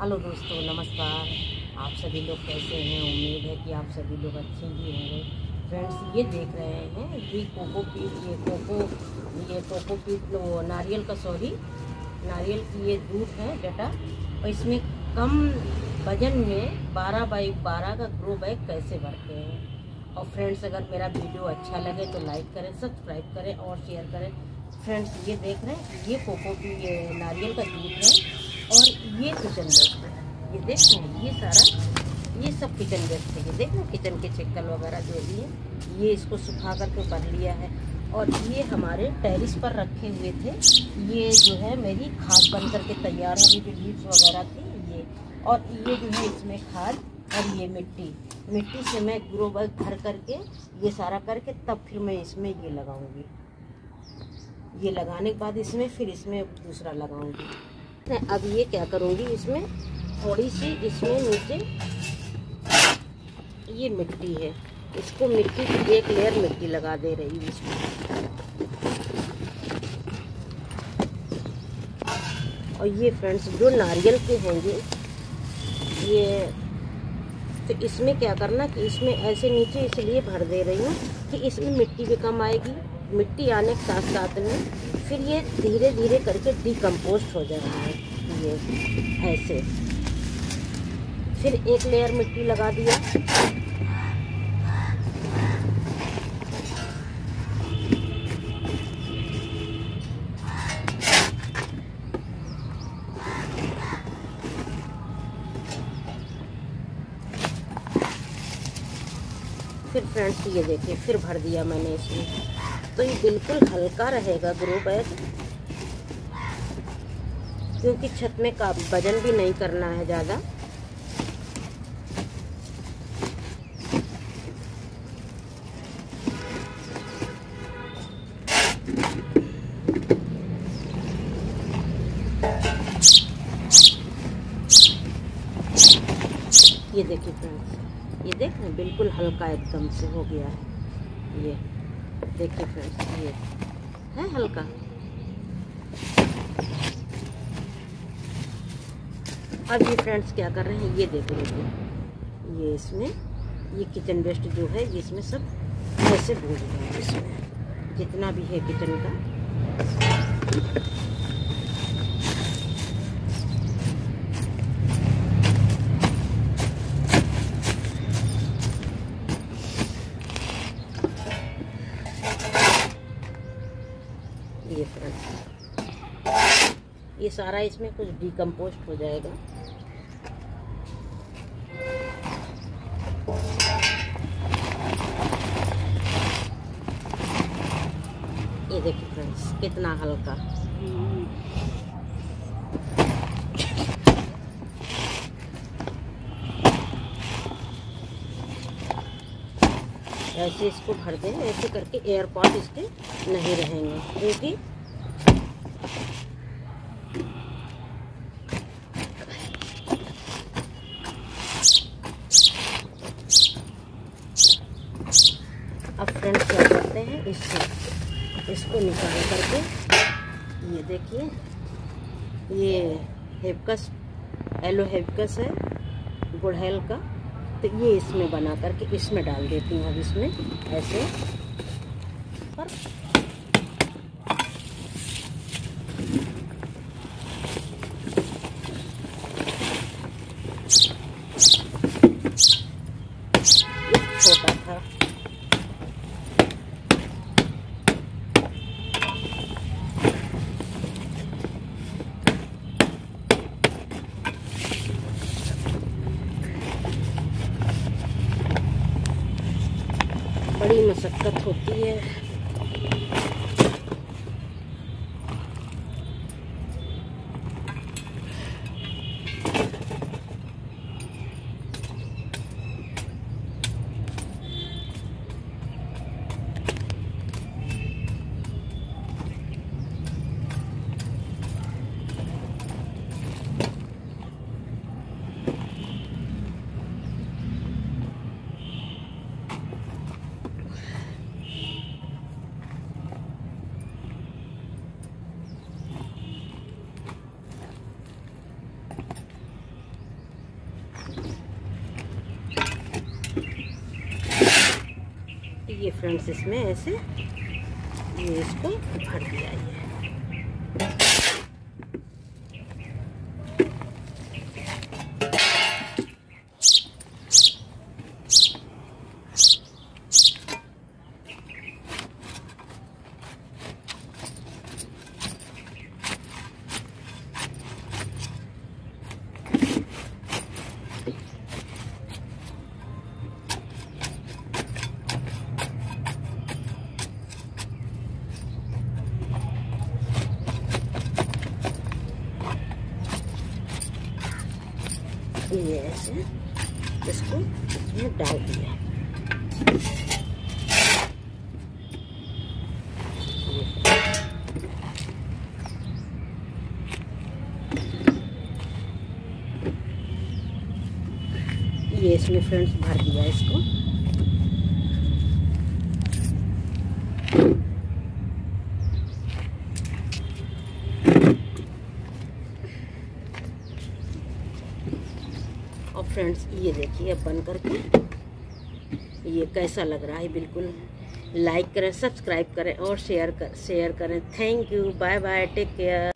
Hello दोस्तों, नमस्कार। आप सभी लोग कैसे हैं? उम्मीद है कि आप सभी लोग अच्छे ही होंगे। फ्रेंड्स, ये देख रहे हैं ये कोको पीट, ये कोको ये कोको पीट नारियल का सॉरी नारियल की ये दूध है बेटा और इसमें कम वज़न में 12 बाई 12 का ग्रो बैग कैसे भरते हैं? और फ्रेंड्स, अगर मेरा वीडियो अच्छा लगे तो लाइक करें सब्सक्राइब करें और शेयर करें। फ्रेंड्स, ये देख रहे हैं ये कोको की ये नारियल का दूध है। और ये किचन वेस्ट है। ये देख रहे हैं ये सारा, ये सब किचन वेस्ट है। ये देख रहे हैं किचन के चिक्कल वगैरह जो भी है, ये इसको सुखा करके भर लिया है। और ये हमारे टेरिस पर रखे हुए थे। ये जो है मेरी खाद बन करके तैयार हुई जो लीव्स वगैरह थी, ये। और ये जो है इसमें खाद और ये मिट्टी। मिट्टी से मैं ग्रो बैग भर करके ये सारा करके तब फिर मैं इसमें ये लगाऊँगी। ये लगाने के बाद इसमें फिर इसमें दूसरा लगाऊँगी। मैं अब ये क्या करूँगी, इसमें थोड़ी सी इसमें नीचे ये मिट्टी है। इसको मिट्टी की एक लेयर मिट्टी लगा दे रही हूँ इसमें। और ये फ्रेंड्स, जो नारियल के होंगे, ये तो इसमें क्या करना कि इसमें ऐसे नीचे इसलिए भर दे रही हूँ कि इसमें मिट्टी भी कम आएगी। मिट्टी आने के साथ साथ में फिर ये धीरे धीरे करके डिकम्पोस्ट हो जाएगा ये ऐसे। फिर एक लेयर मिट्टी लगा दिया। फिर फ्रेंड्स ये देखिए, फिर भर दिया मैंने इसमें। तो ये बिल्कुल हल्का रहेगा ग्रो बैग क्योंकि छत में का वज़न भी नहीं करना है ज़्यादा। ये देखिए फ्रेंड्स, ये देख रहे बिल्कुल हल्का एकदम से हो गया है। ये देखिए फ्रेंड्स ये है हल्का? अब ये फ्रेंड्स क्या कर रहे हैं, ये देख लीजिए ये इसमें, ये किचन वेस्ट जो है, ये इसमें सब ऐसे भूल रहे हैं। इसमें जितना भी है किचन का। ये सारा इसमें कुछ डिकम्पोस्ट हो जाएगा। ये देखिए फ्रेंड्स कितना हल्का। ऐसे इसको भर दें, ऐसे करके एयर पॉट इसके नहीं रहेंगे, क्योंकि अब फ्रेंड्स क्या करते हैं इसको निकाल करके, ये देखिए, ये हेपकस, एलो हेपकस है, गुड़हल का। तो ये इसमें बना करके इसमें डाल देती हूँ अब इसमें, ऐसे। पर मशक्क़त होती है। ये फ्रेंड्स इसमें ऐसे ये इसको भर दिया ये। ये ऐसे। इसको इसमें डाल दिया। ये इसमें फ्रेंड्स भर दिया इसको और फ्रेंड्स ये देखिए अब बन करके। ये कैसा लग रहा है? बिल्कुल लाइक करें सब्सक्राइब करें और शेयर कर शेयर करें। Thank you bye bye take care